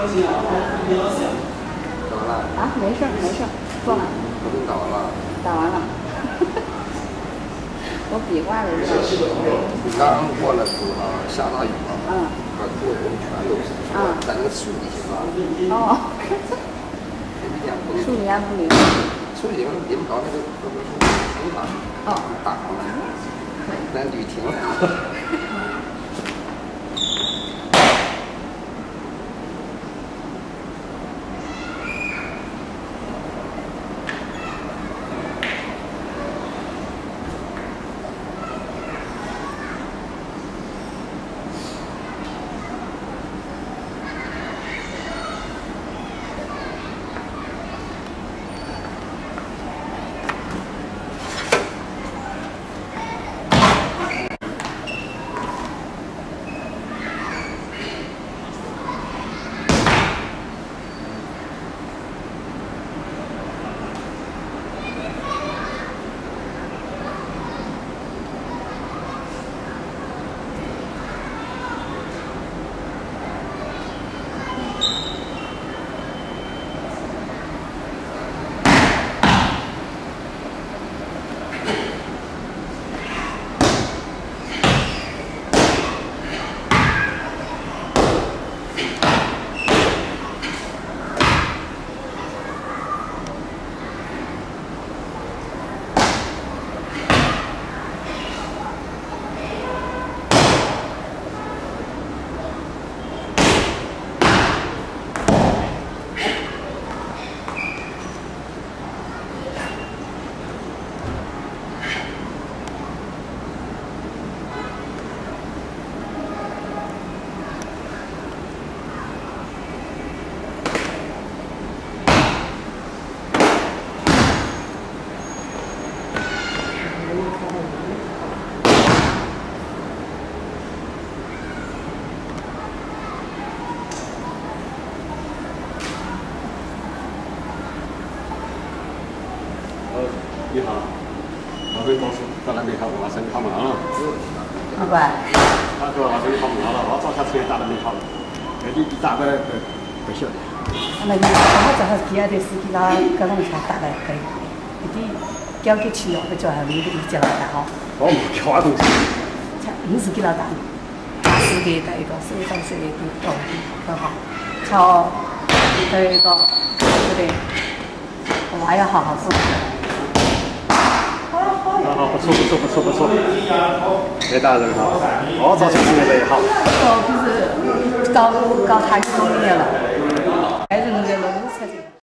打完了。啊，没事儿没事儿，坐那。我给你打完了。打完了。我比划了一下。你刚过来的时候下大雨了，嗯。把土全都是，嗯。在那个树底下。哦。树林不灵。树林淋不着那个那个树大。哦。大。那雨停了。你好，我跟董事在那边看，我生意好。忙了。老板。他说我生意好忙了，我早下车打了没好。了，那你打个不不晓得。那你好。找好。其他的司机啦，跟他们才打来可以。一点交给去哦，那叫还没给你交代哈。我没交啊东西。才五十给老大，八十给带一个，十三十给到很好。超还有一个，对不对？我还要好好做。好好，不错不错不错不错。别打人哈，我早就准备好。哦，就是搞搞他多年了。